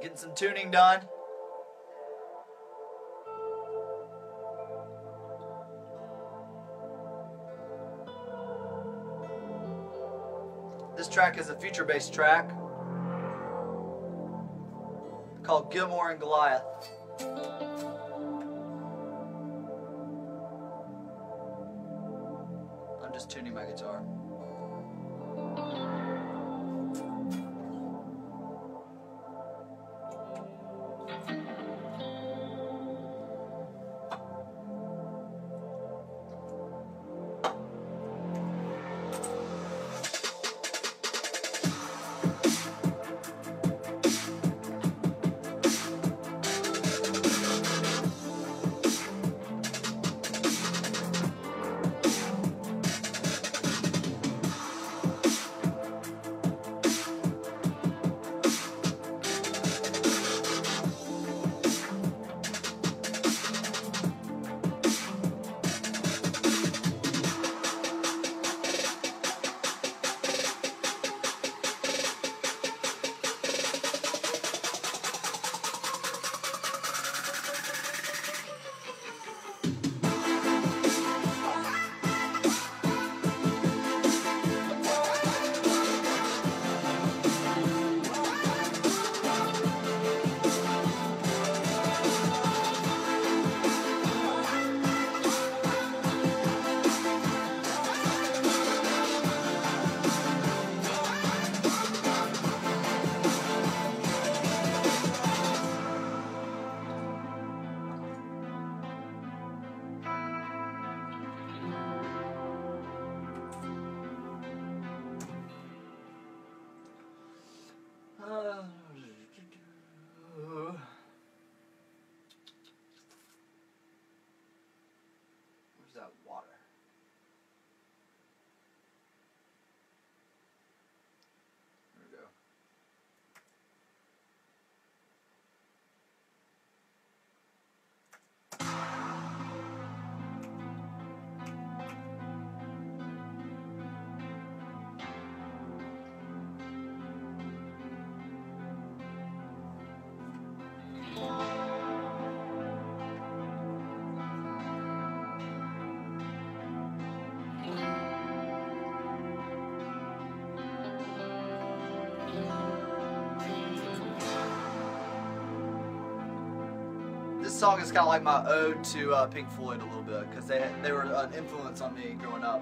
Getting some tuning done. This track is a future bass track called Gilmore and Goliath. Guitar. That song is kind of like my ode to uh, Pink Floyd a little bit because they they were an influence on me growing up.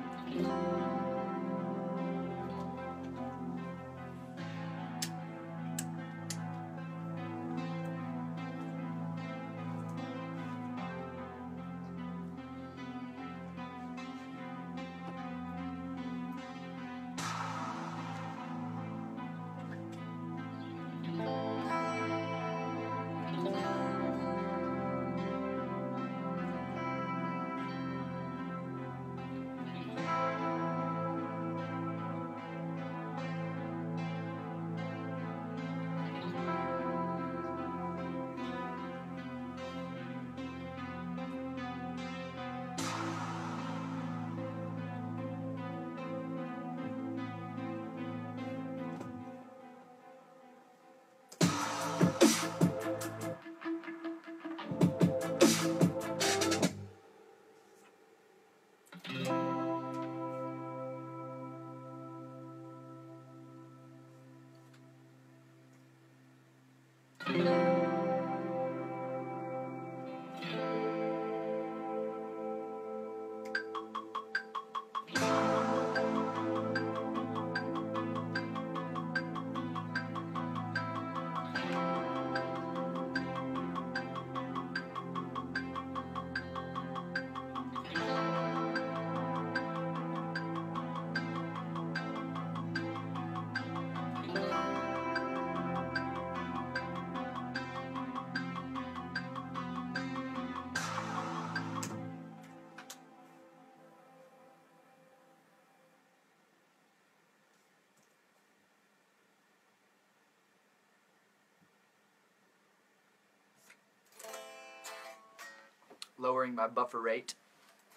lowering my buffer rate.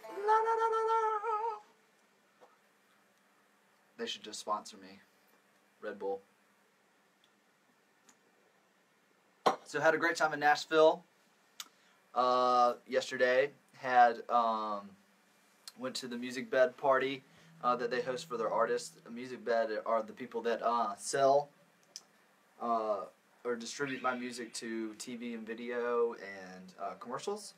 La, la, la, they should just sponsor me. Red Bull. So had a great time in Nashville uh, yesterday. Had um, went to the Musicbed party uh, that they host for their artists. Musicbed are the people that uh, sell uh, or distribute my music to TV and video and uh, commercials.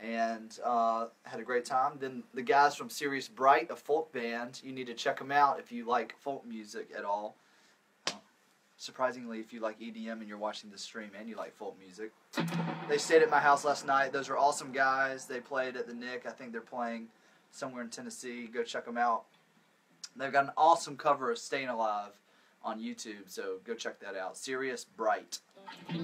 And uh, had a great time. Then the guys from Sirius Bright, a folk band, you need to check them out if you like folk music at all. Uh, surprisingly, if you like EDM and you're watching the stream and you like folk music, they stayed at my house last night. Those are awesome guys. They played at the Nick. I think they're playing somewhere in Tennessee. Go check them out. They've got an awesome cover of Staying Alive on YouTube, so go check that out. Sirius Bright. Okay.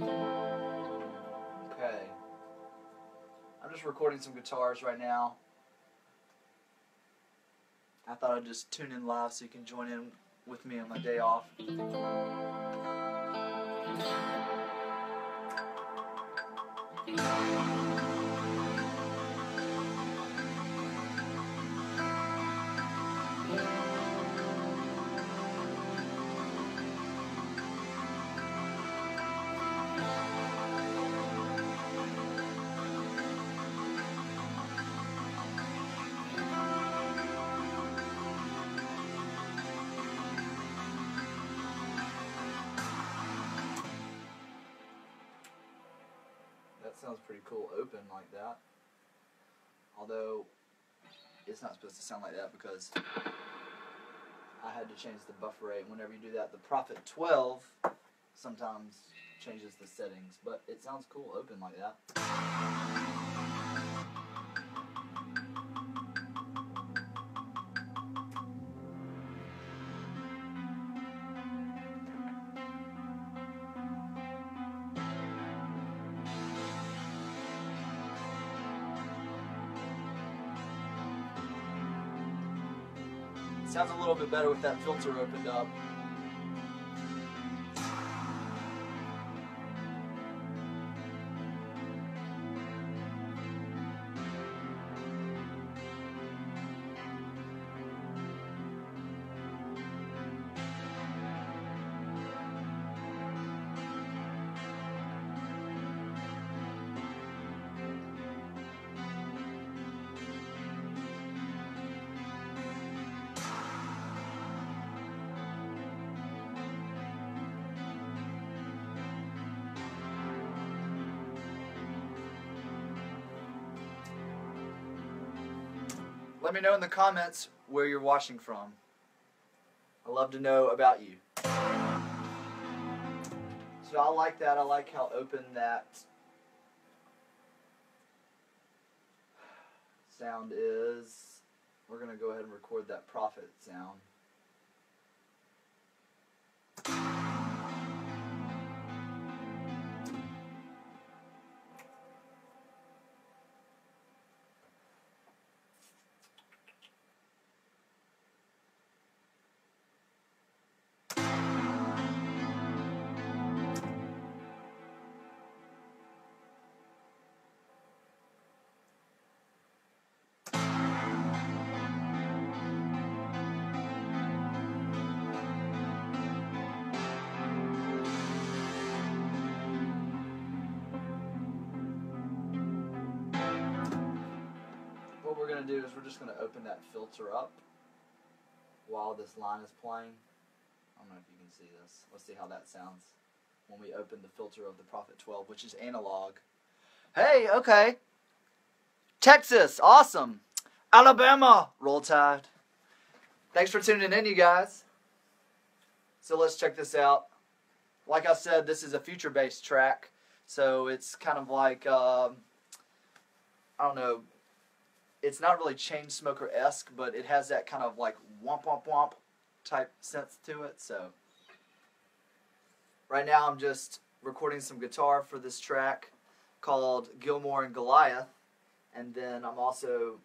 Just recording some guitars right now. I thought I'd just tune in live so you can join in with me on my day off. Sounds pretty cool, open like that. Although, it's not supposed to sound like that because I had to change the buffer rate. Whenever you do that, the Prophet 12 sometimes changes the settings, but it sounds cool, open like that. Sounds a little bit better with that filter opened up. Let me know in the comments where you're watching from. I love to know about you. So I like that. I like how open that sound is. We're going to go ahead and record that prophet sound. We're going to do is we're just going to open that filter up while this line is playing. I don't know if you can see this. Let's see how that sounds when we open the filter of the Prophet 12, which is analog. Hey, okay. Texas, awesome. Alabama, roll tide. Thanks for tuning in, you guys. So let's check this out. Like I said, this is a future bass track. So it's kind of like, um, I don't know, it's not really Chainsmoker esque, but it has that kind of like womp womp womp type sense to it. So right now I'm just recording some guitar for this track called Gilmore and Goliath, and then I'm also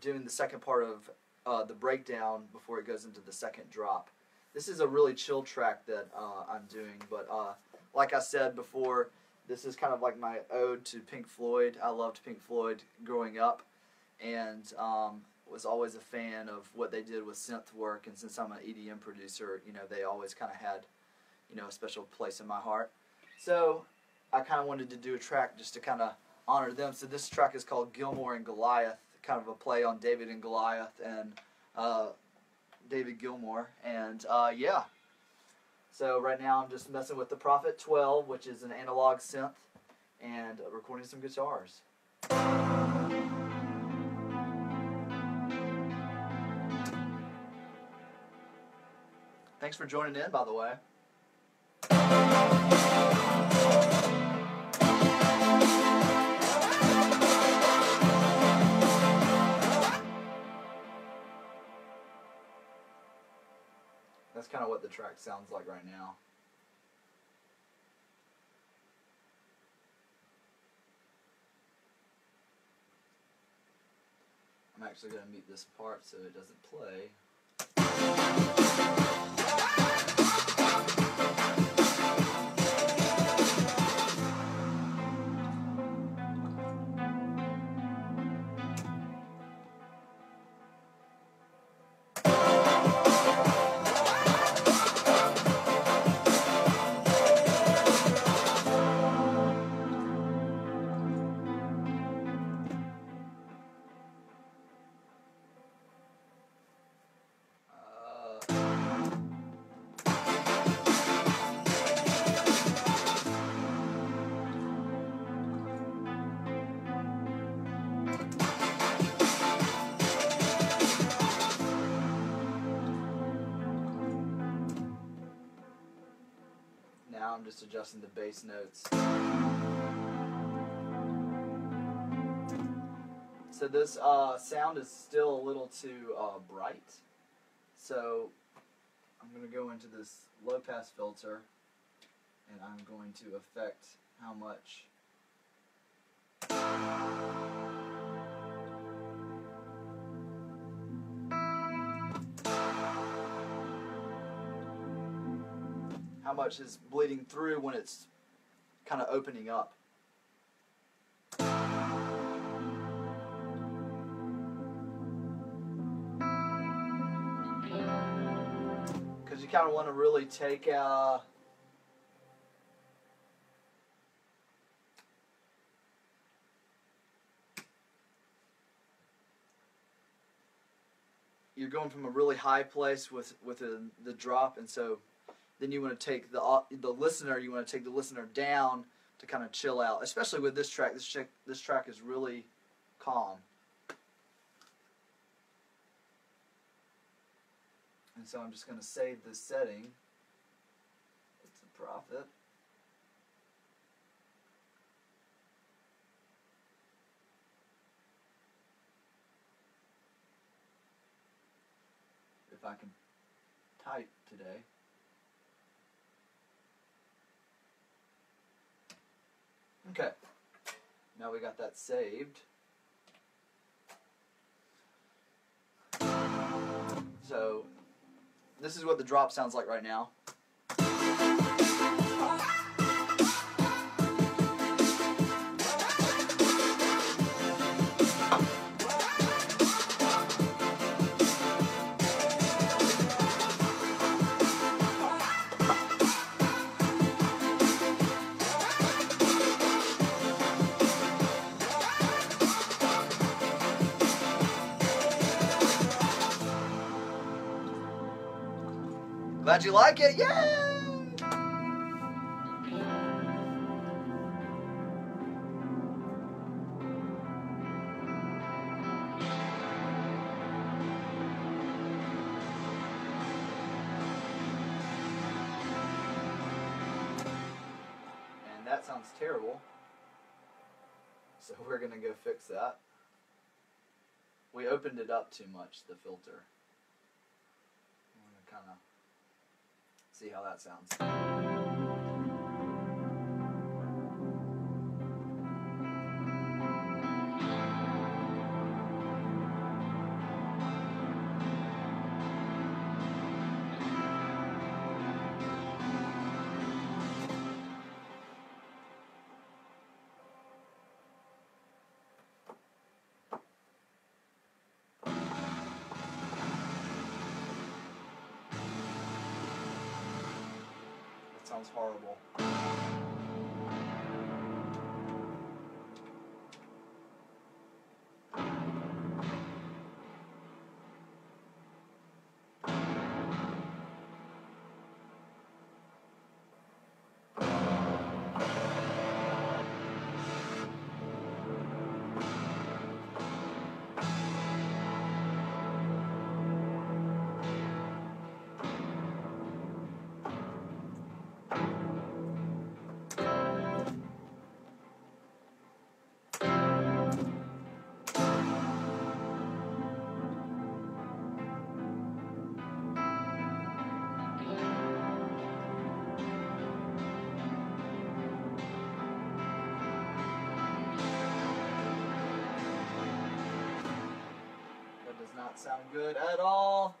doing the second part of uh, the breakdown before it goes into the second drop. This is a really chill track that uh, I'm doing, but uh, like I said before, this is kind of like my ode to Pink Floyd. I loved Pink Floyd growing up and um, was always a fan of what they did with synth work, and since I'm an EDM producer, you know, they always kind of had, you know, a special place in my heart. So I kind of wanted to do a track just to kind of honor them. So this track is called Gilmore and Goliath, kind of a play on David and Goliath and uh, David Gilmour. And uh, yeah, so right now I'm just messing with the Prophet 12, which is an analog synth, and recording some guitars. Thanks for joining in, by the way. That's kind of what the track sounds like right now. I'm actually going to mute this part so it doesn't play. Just adjusting the bass notes. So this uh, sound is still a little too uh, bright. So I'm going to go into this low pass filter and I'm going to affect how much. How much is bleeding through when it's kind of opening up. Because you kind of want to really take uh, you're going from a really high place with with a, the drop, and so then you want to take the au- the listener. You want to take the listener down to kind of chill out, especially with this track. This track this track is really calm, and so I'm just going to save this setting. It's a Prophet. If I can type today. Okay. Now we got that saved. So, this is what the drop sounds like right now. Glad you like it. And that sounds terrible. So we're going to go fix that. We opened it up too much, the filter. I'm going to kind of see how that sounds. Sounds horrible. Sound good at all.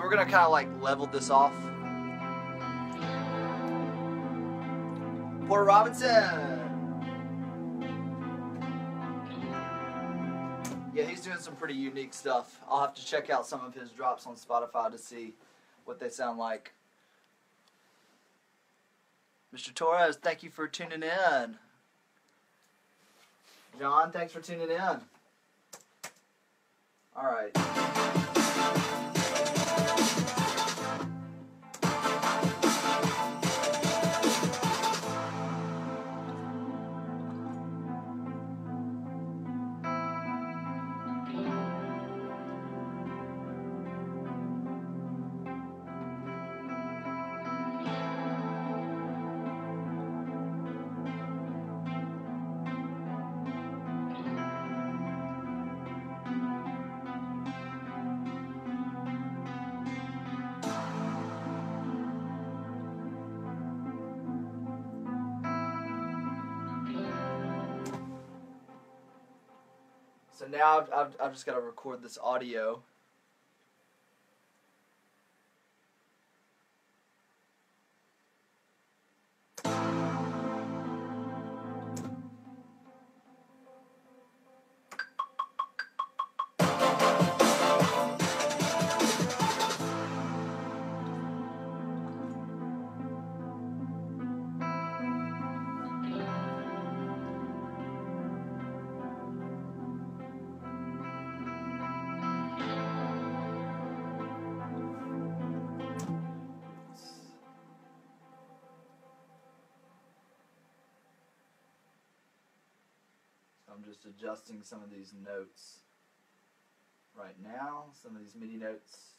So we're gonna kind of like level this off. Porter Robinson. Yeah, he's doing some pretty unique stuff. I'll have to check out some of his drops on Spotify to see what they sound like. Mr. Torres, thank you for tuning in. John, thanks for tuning in. All right. I've just got to record this audio. I'm just adjusting some of these notes right now, some of these MIDI notes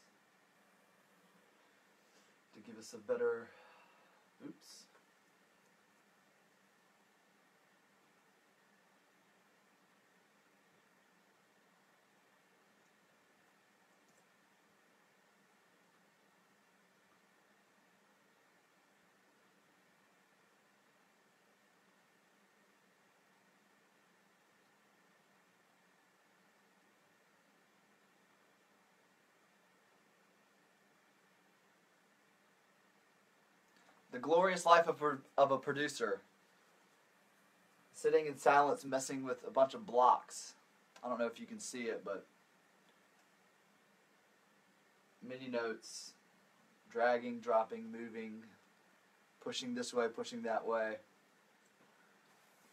to give us a better. Oops. The glorious life of, of a producer. Sitting in silence, messing with a bunch of blocks. I don't know if you can see it, but MIDI notes, dragging, dropping, moving, pushing this way, pushing that way.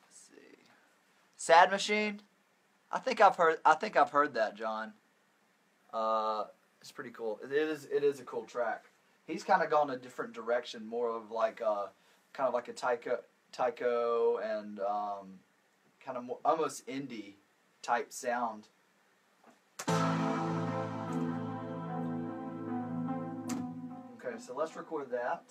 Let's see. Sad Machine. I think I've heard. I think I've heard that, John. Uh, it's pretty cool. It is. It is a cool track. He's kind of gone a different direction, more of like a kind of like a Tycho, Tycho, and um, kind of more, almost indie type sound. Okay, so let's record that.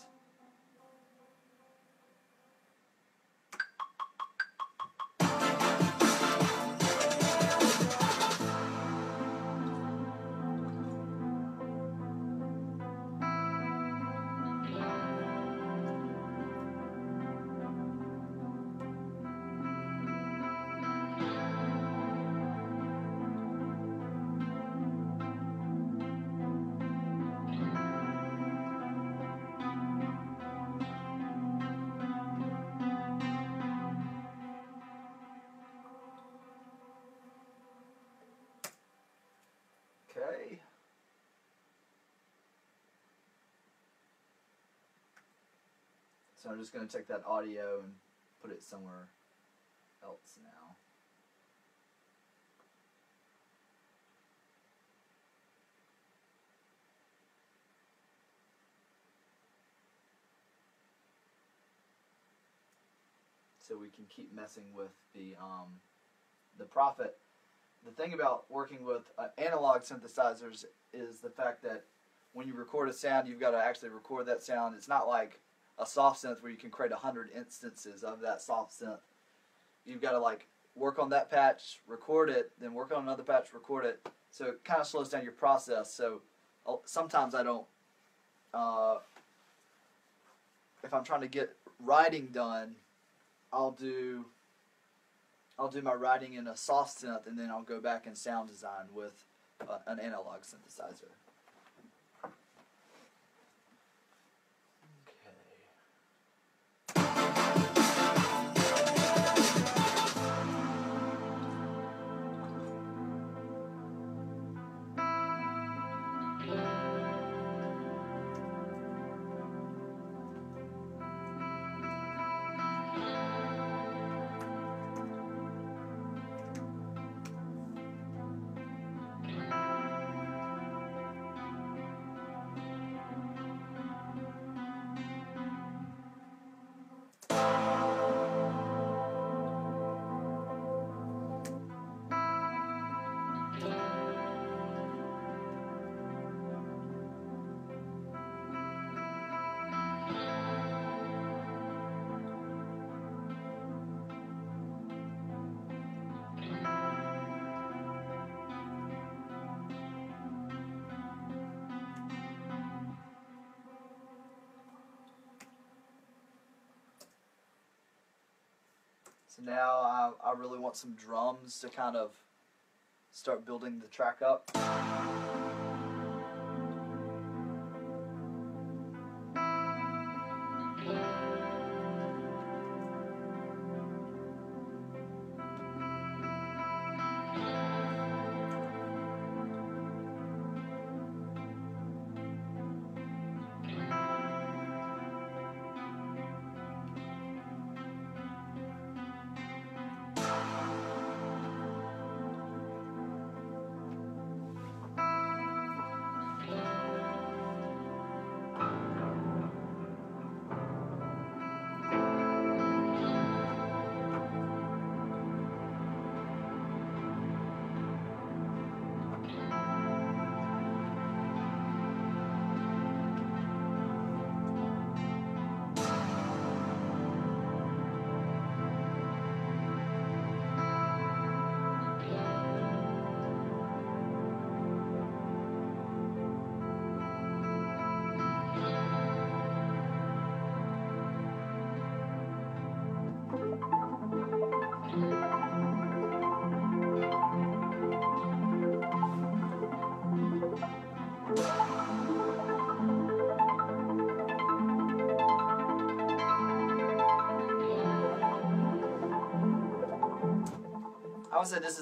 So I'm just going to take that audio and put it somewhere else now. So we can keep messing with the um, the Prophet. The thing about working with uh, analog synthesizers is the fact that when you record a sound, you've got to actually record that sound. It's not like a soft synth where you can create hundred instances of that soft synth. You've got to like work on that patch, record it, then work on another patch, record it. So it kind of slows down your process. So sometimes I don't. Uh, if I'm trying to get writing done, I'll do. I'll do my writing in a soft synth, and then I'll go back and sound design with uh, an analog synthesizer. So now I, I really want some drums to kind of start building the track up.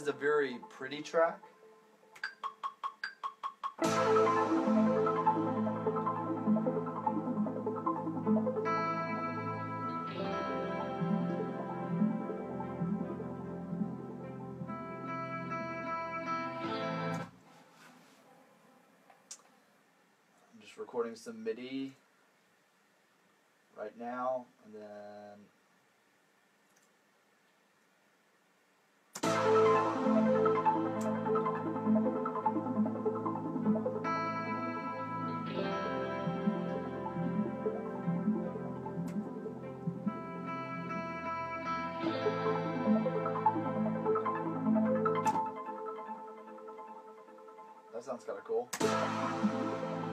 Is a very pretty track. I'm just recording some MIDI right now, and then sounds kind of cool.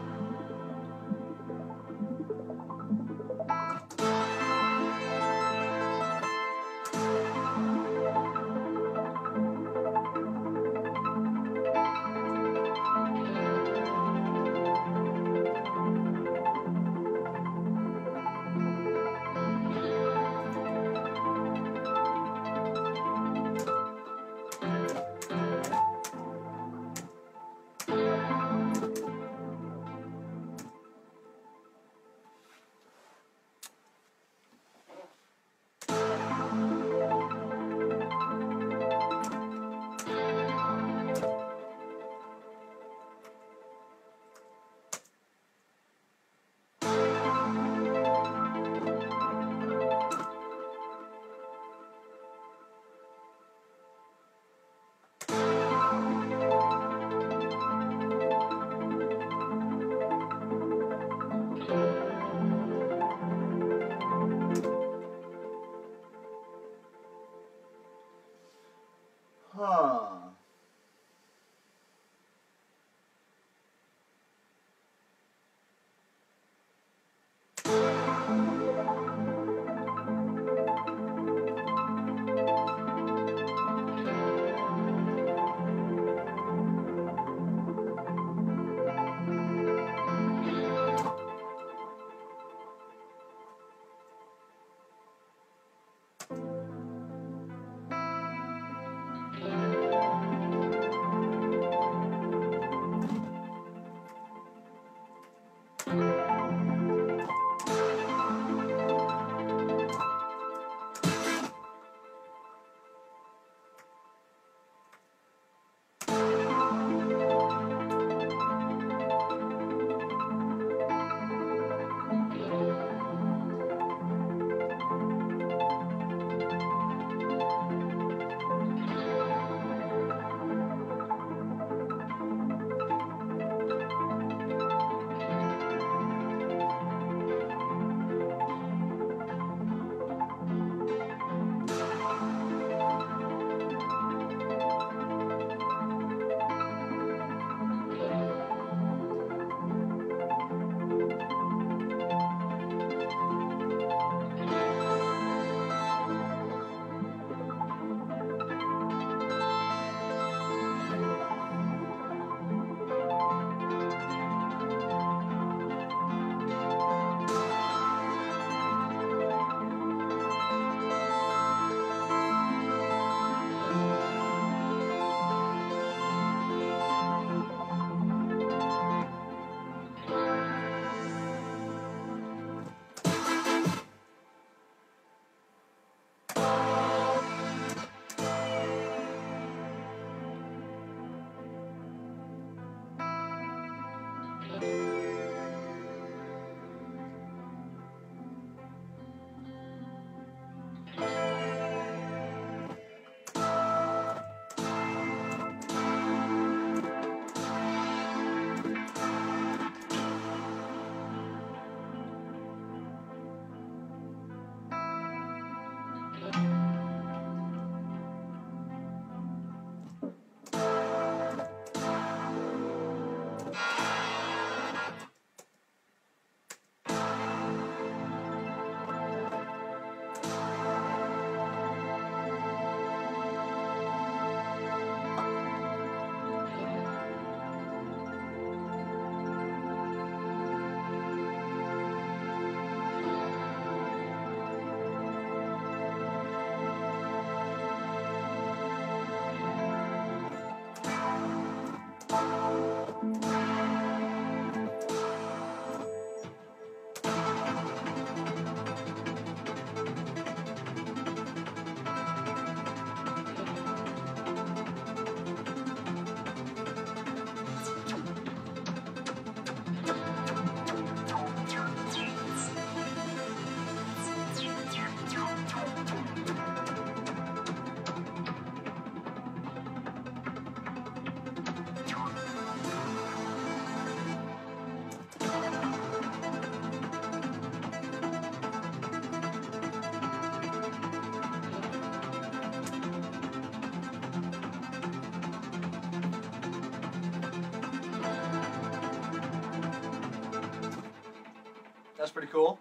That's pretty cool.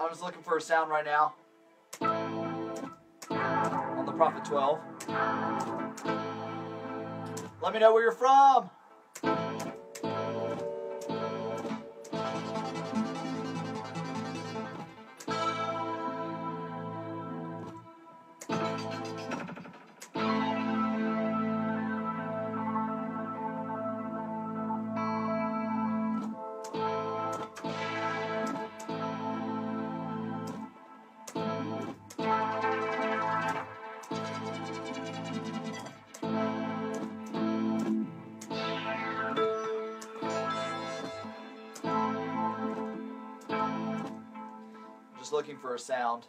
I'm just looking for a sound right now on the Prophet 12. Let me know where you're from. Looking for a sound.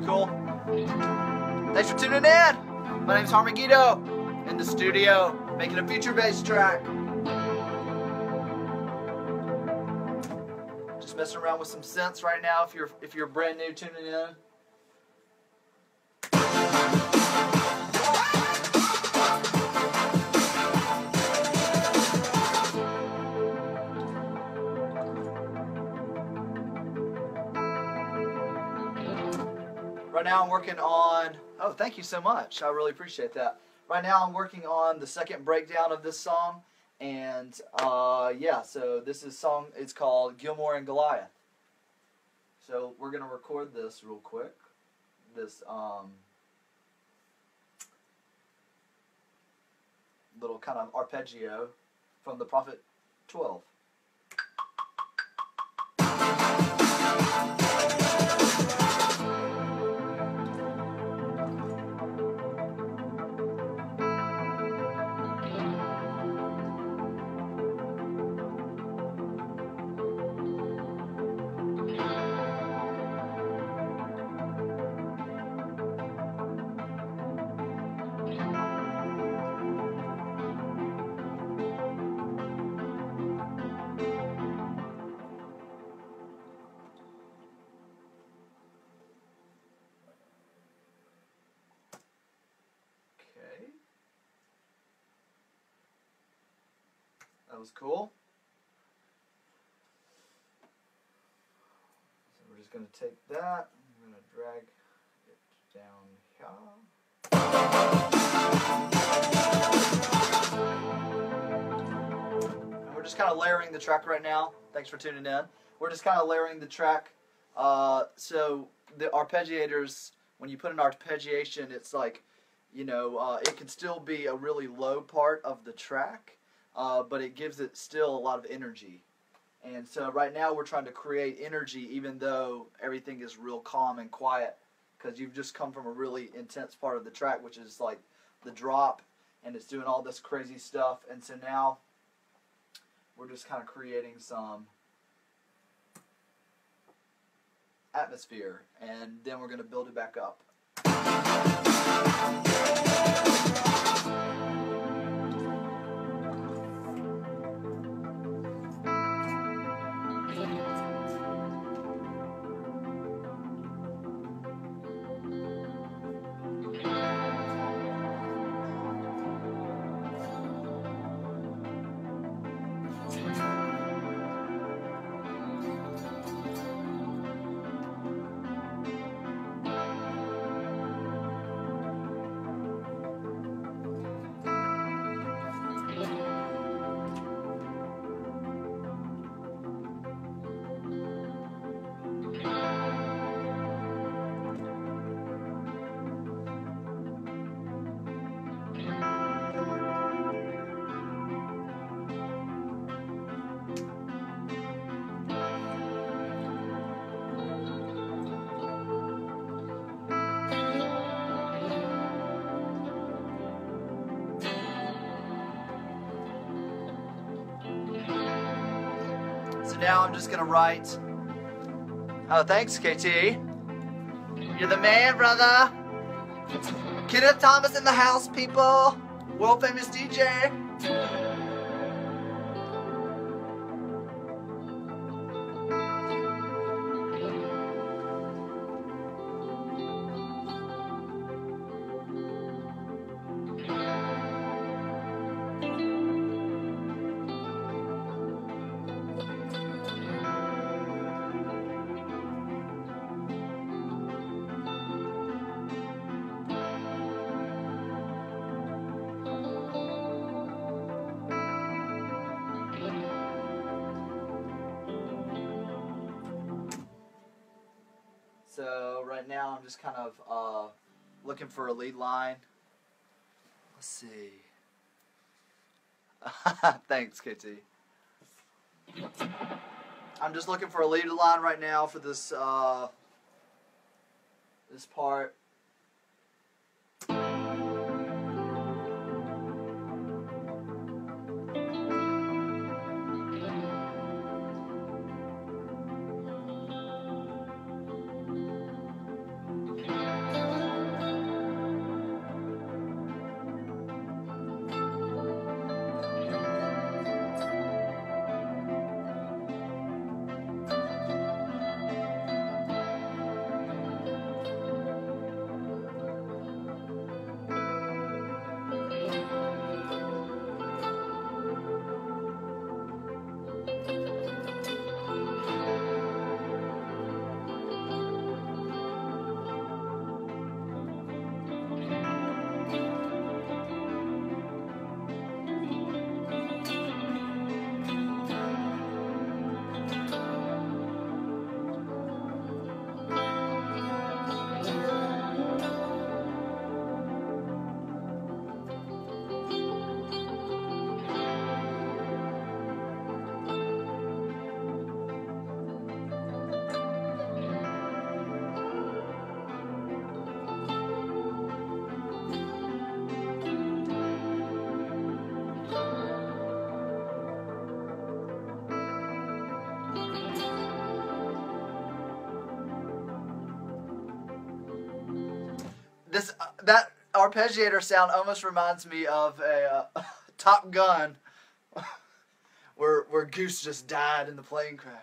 Pretty cool. Thanks for tuning in. My name's Har Megiddo in the studio making a future bass track. Just messing around with some synths right now if you're if you're brand new tuning in. Working on, oh, thank you so much. I really appreciate that. Right now I'm working on the second breakdown of this song. And uh, yeah, so this is song, it's called Gilmore and Goliath. So we're going to record this real quick. This um, little kind of arpeggio from the Prophet 12. Was cool. So we're just going to take that. I'm going to drag it down here. We're just kind of layering the track right now. Thanks for tuning in. We're just kind of layering the track. Uh, so the arpeggiators, when you put an arpeggiation, it's like, you know, uh, it can still be a really low part of the track, uh, but it gives it still a lot of energy. And so right now we're trying to create energy even though everything is real calm and quiet because you've just come from a really intense part of the track, which is like the drop, and it's doing all this crazy stuff. And so now we're just kind of creating some atmosphere, and then we're going to build it back up. Now I'm just gonna write. Oh, thanks, KT. You're the man, brother. Kenneth Thomas in the house, people. World famous DJ. Looking for a lead line. Let's see. Thanks, KT. I'm just looking for a lead line right now for this uh, this part. Arpeggiator sound almost reminds me of a uh, Top Gun, where where Goose just died in the plane crash.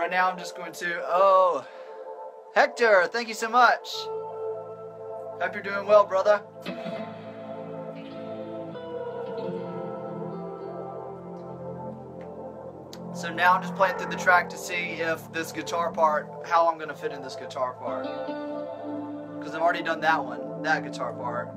Right now I'm just going to oh Hector, thank you so much. Hope you're doing well, brother. So now I'm just playing through the track to see if this guitar part, how I'm gonna fit in this guitar part. Because I've already done that one, that guitar part.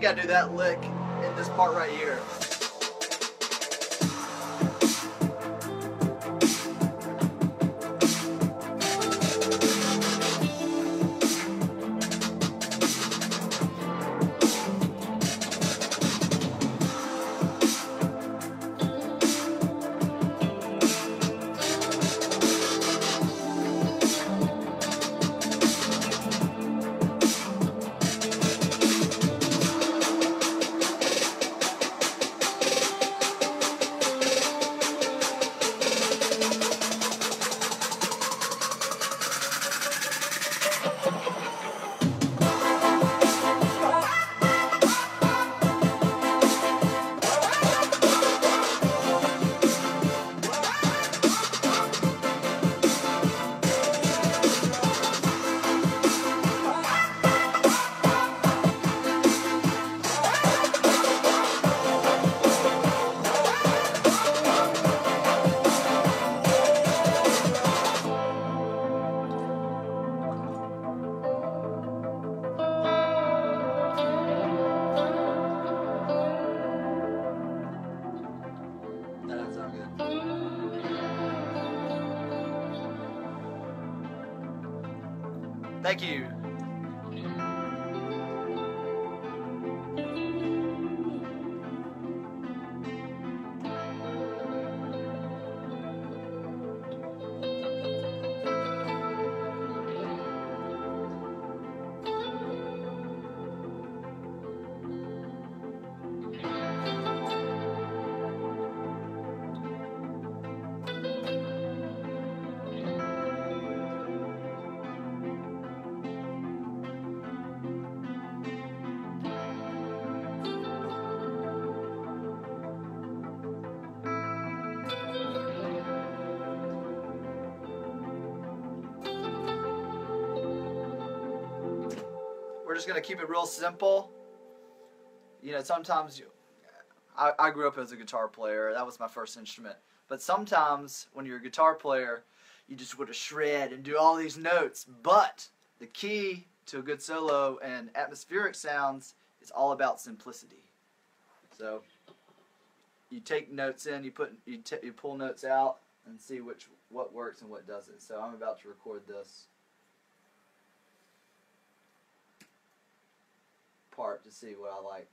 Think I do that lick in this part right here. Just gonna keep it real simple. You know, sometimes you, I, I grew up as a guitar player. That was my first instrument. But sometimes when you're a guitar player, you just want to shred and do all these notes. But the key to a good solo and atmospheric sounds is all about simplicity. So you take notes in, you put you, you pull notes out, and see which what works and what doesn't. So I'm about to record this. Part to see what I like.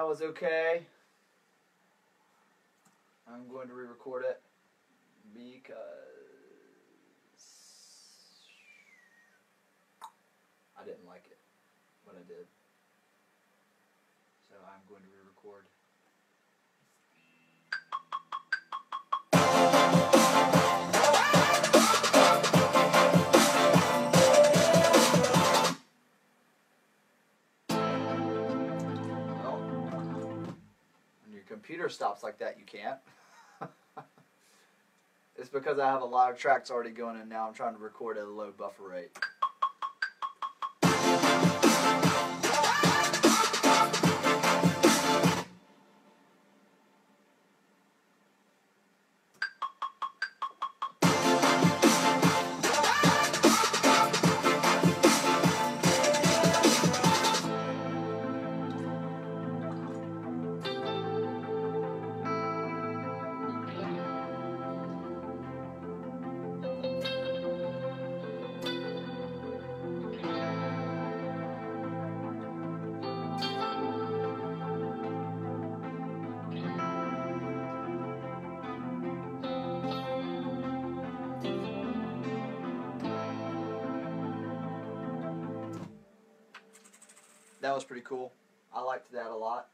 That was okay. I'm going to re-record it stops like that, you can't. it's because I have a lot of tracks already going in now. I'm trying to record at a low buffer rate. That was pretty cool. I liked that a lot.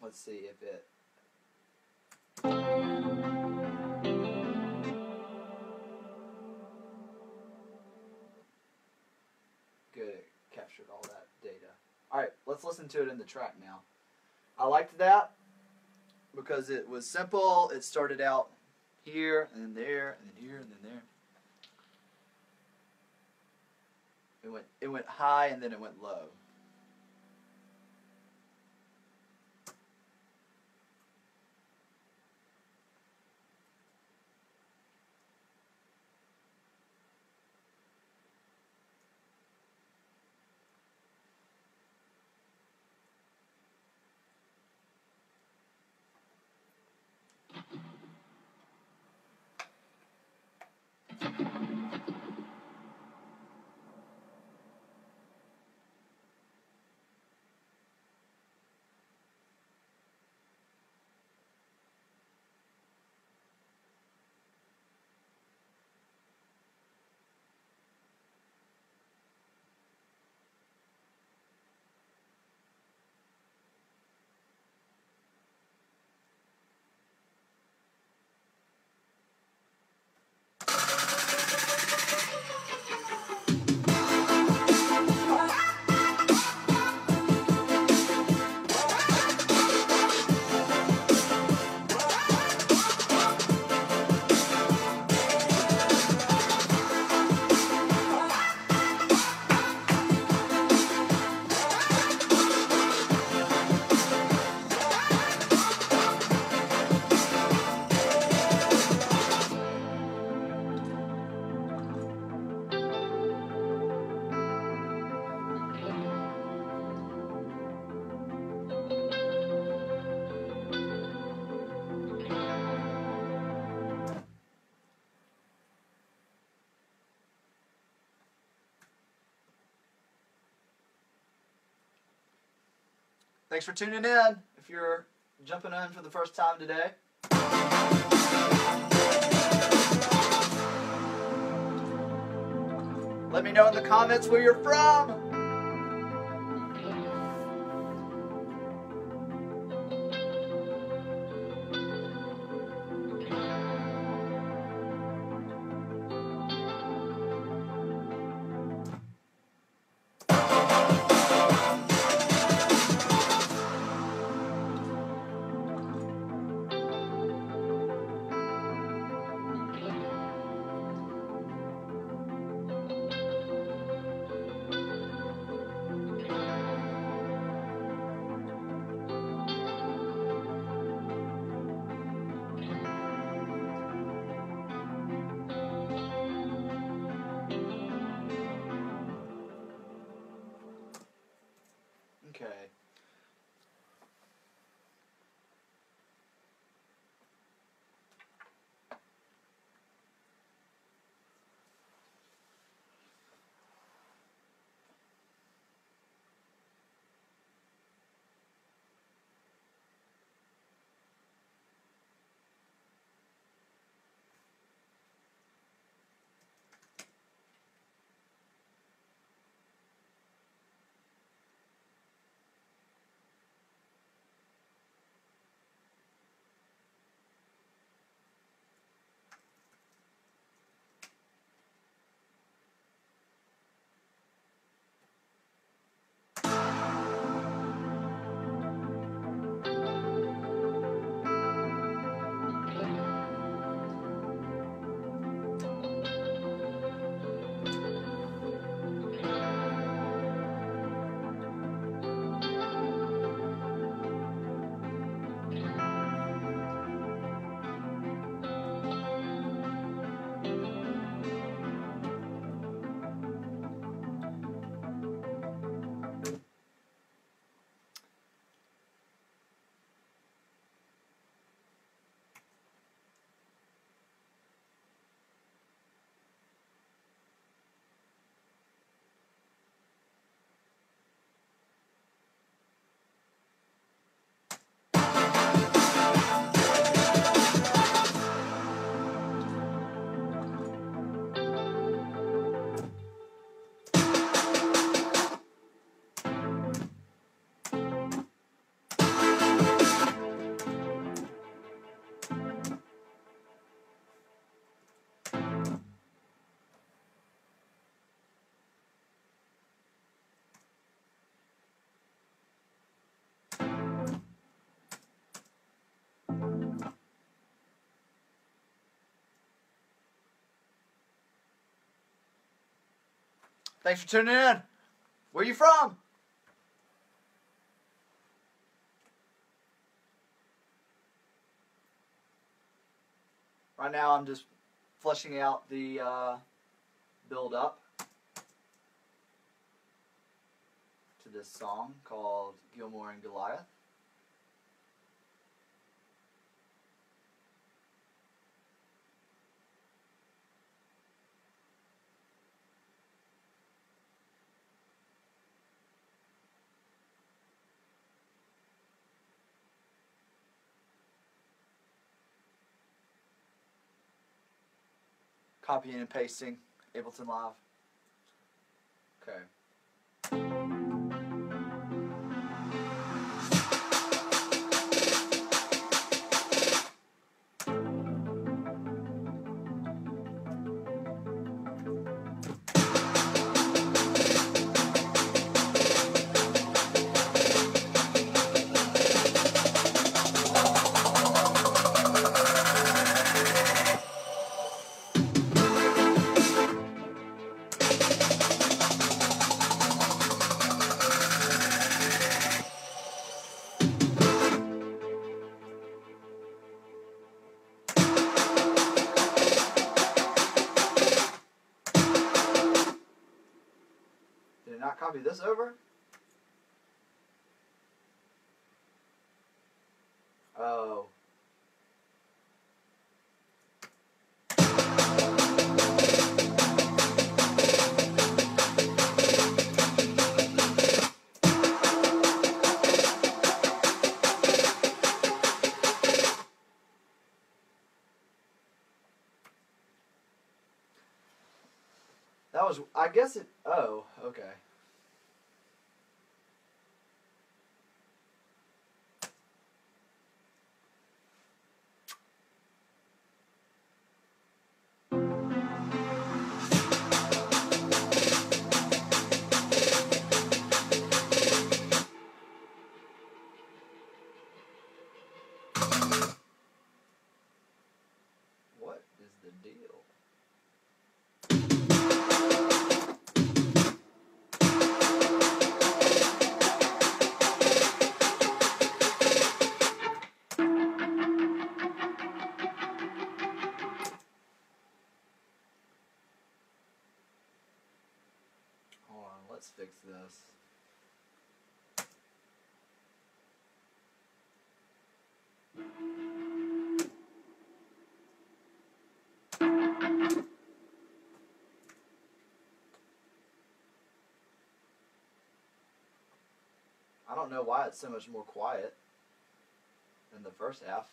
Let's see if it. Good, it captured all that data. Alright, let's listen to it in the track now. I liked that because it was simple. It started out here and then there and then here and then there. It went it went high and then it went low. Thanks for tuning in. If you're jumping in for the first time today. Let me know in the comments where you're from. Thanks for tuning in. Where you from? Right now, I'm just fleshing out the uh, build up to this song called Gilmore and Goliath. Copying and pasting, Ableton Live. Okay. Was. I guess it. Oh, okay. What is the deal? Let's fix this. I don't know why it's so much more quiet than the first half.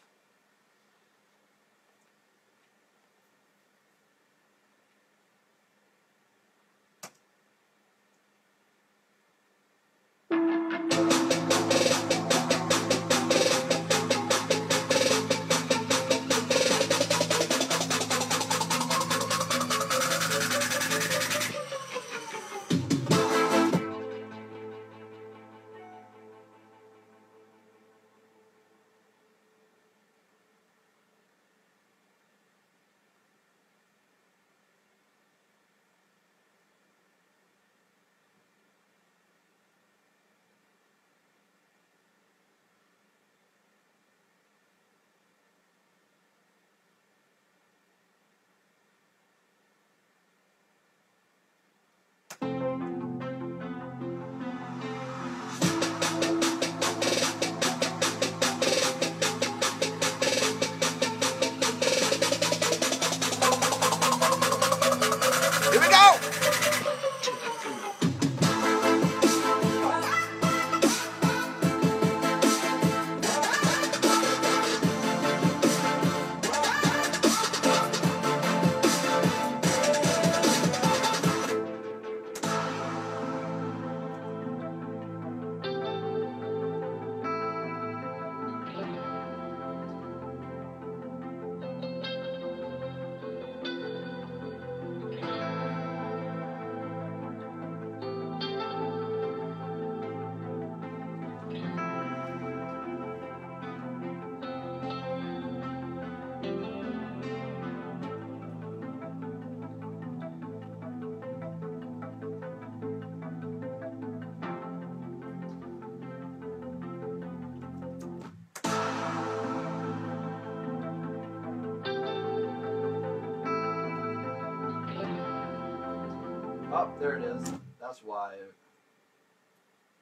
There it is. That's why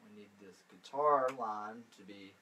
we need this guitar line to be.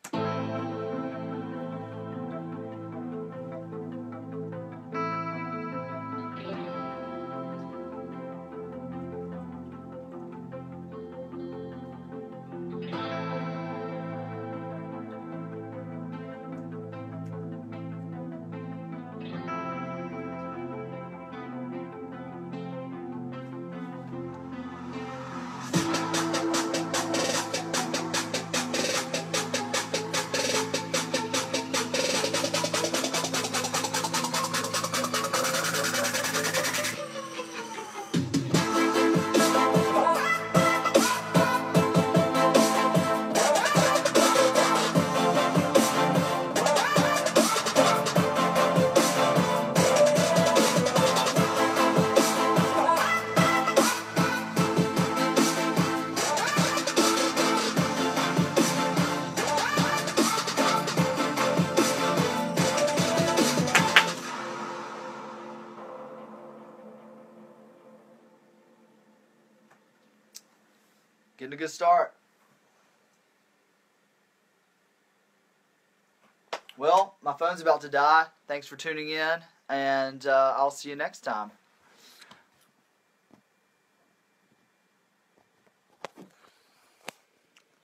Start. Well, my phone's about to die. Thanks for tuning in, and uh, I'll see you next time.